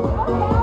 Oh,